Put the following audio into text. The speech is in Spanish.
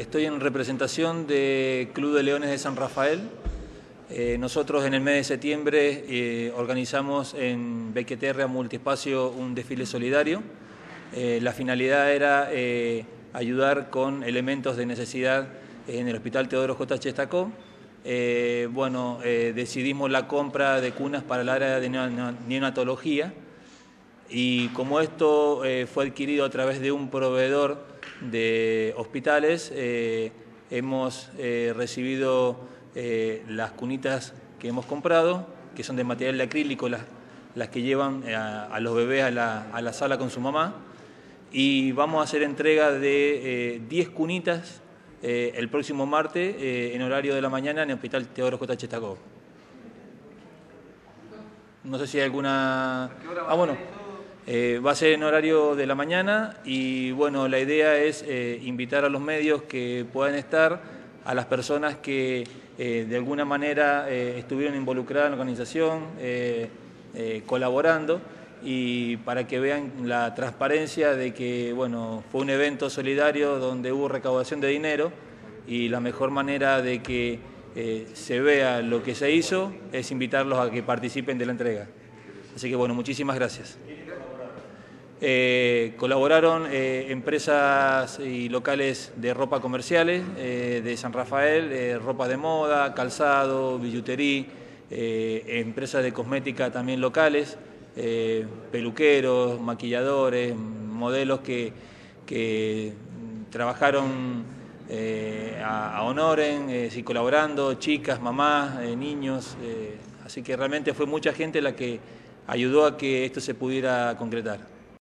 Estoy en representación de Club de Leones de San Rafael. Eh, nosotros en el mes de septiembre eh, organizamos en Bequeterra Multiespacio un desfile solidario. Eh, la finalidad era ayudar con elementos de necesidad en el Hospital Teodoro J. Chestacó. bueno, decidimos la compra de cunas para el área de neonatología y como esto fue adquirido a través de un proveedor de hospitales, eh, hemos eh, recibido eh, las cunitas que hemos comprado, que son de material de acrílico, las, las que llevan a, los bebés a la, a la, sala con su mamá, y vamos a hacer entrega de 10 cunitas el próximo martes en horario de la mañana en el Hospital Teodoro J. Chetacó. No sé si hay alguna... Ah, bueno. Eh, va a ser en horario de la mañana y bueno, la idea es eh, invitar a los medios que puedan estar, a las personas que eh, de alguna manera estuvieron involucradas en la organización, colaborando y para que vean la transparencia de que bueno, fue un evento solidario donde hubo recaudación de dinero y la mejor manera de que se vea lo que se hizo es invitarlos a que participen de la entrega. Así que bueno, muchísimas gracias. Eh, colaboraron eh, empresas y locales de ropa comerciales eh, de San Rafael, ropa de moda, calzado, billutería, empresas de cosmética también locales, peluqueros, maquilladores, modelos que, trabajaron a, a, Honoren, colaborando, chicas, mamás, niños, así que realmente fue mucha gente la que ayudó a que esto se pudiera concretar.